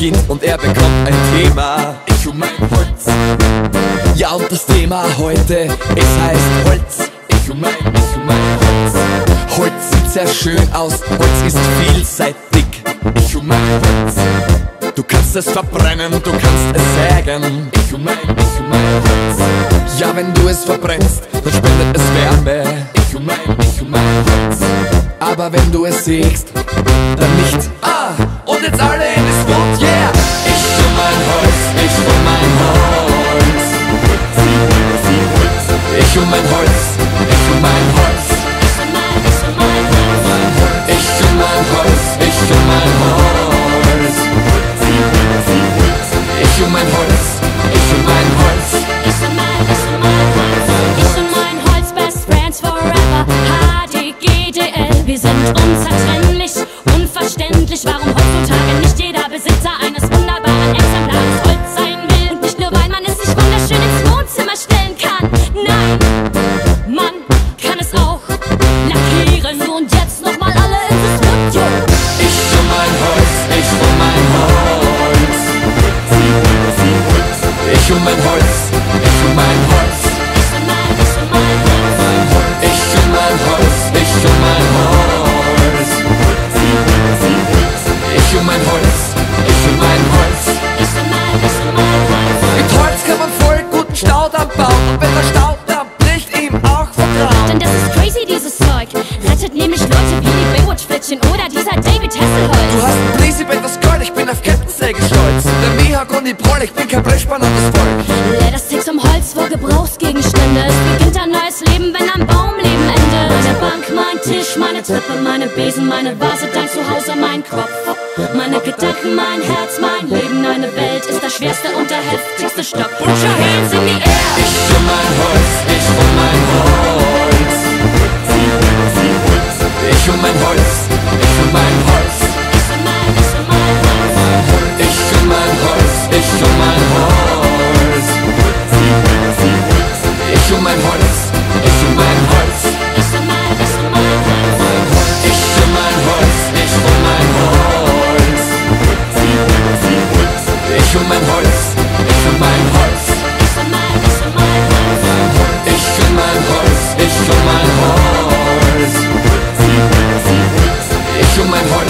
beginnt und er bekommt ein Thema. Ich um mein Holz. Ja, und das Thema heute, es heißt Holz. Ich um mein, ich um mein Holz. Holz sieht sehr schön aus, Holz ist vielseitig. Ich um mein Holz. Du kannst es verbrennen, du kannst es sägen. Ich um mein, ich um mein Holz. Ja, wenn du es verbrennst, dann spendet es Wärme. Ich um mein, ich um mein Holz. Aber wenn du es sägst, und jetzt alle in das Boot, yeah! Ich um mein Holz, ich um mein Holz. Ich um mein Holz, Warum heutzutage nicht jeder Besitzer eines Staudamm bauen. Und wenn der Staudamm bricht, ihm auch vertrauen. Denn das ist crazy, dieses Zeug. Rettet nämlich Leute wie die Baywatch-Flittchen oder dieser David Du Hasselholt. hast ein Prinzip das Gold, ich bin auf Kettensäge stolz. Der Mahagoni Proll, ich bin kein Blechspann an das Volk. Ledersticks um Holz vor Gebrauchsgegenstände. Es beginnt ein neues Leben, wenn Tisch, meine Treppe, meine Besen, meine Vase, dein Zuhause, mein Kopf. Meine Gedanken, mein Herz, mein Leben, eine Welt ist das schwerste und der heftigste Stock. Put your hands in the air. Ich um mein Holz, ich um mein Holz. Ich und mein Holz, ich und mein Holz. Ich und mein, Holz, ich und mein Holz. Ich und mein Holz. Ich und mein Holz.